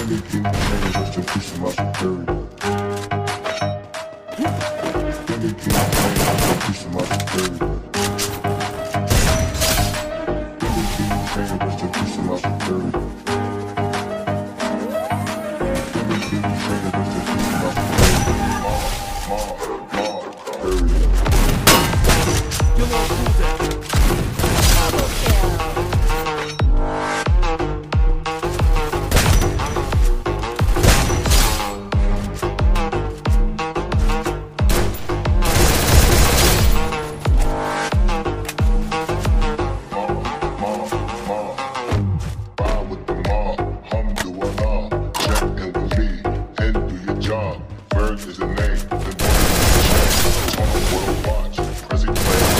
Dedicating my hands to pushing my superior. Dedicating my hands to pushing my superior. Bird is a name. The name is the change. On a world watch. Prezi play.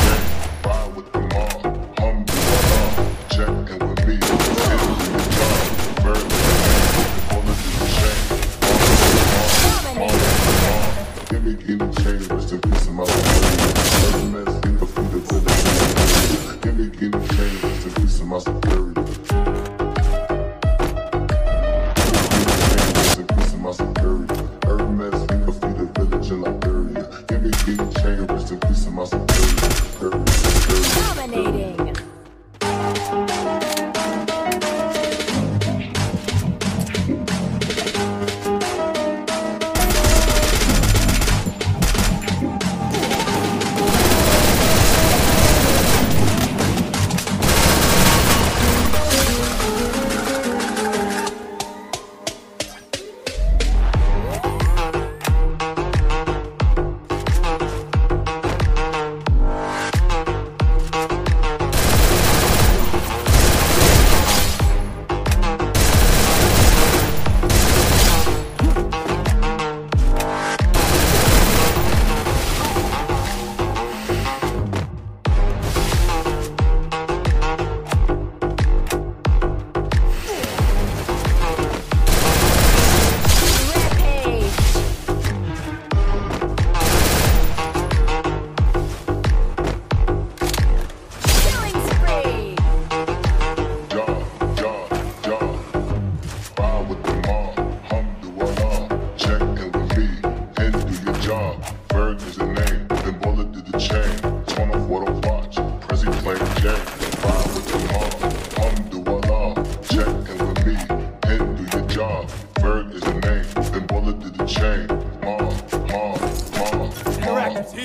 job. Berg is the name, then bullet did the chain. Torn off what I watch, Prezi playing Jane. Ride with the mob, Alhamdulillah. Jack and with me, head do your job. Berg is the name, then bullet did the chain. Ma, ma, ma, ma.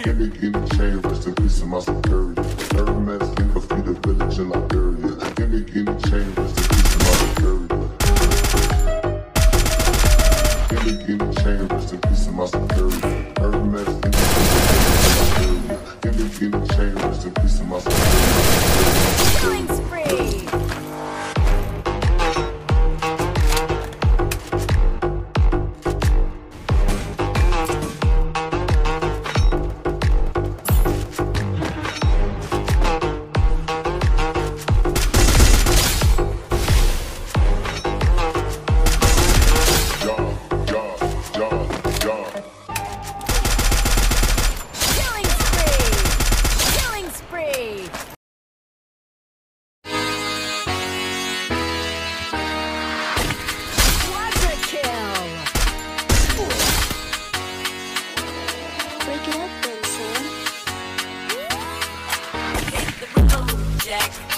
Give me in the chain, rest in peace of my security. Hermes, think of the village in Liberia. Give me in the chain, rest in peace of my security. Give me in the chain, rest in peace of my security. feeling shame, rest in peace to my soul. Next.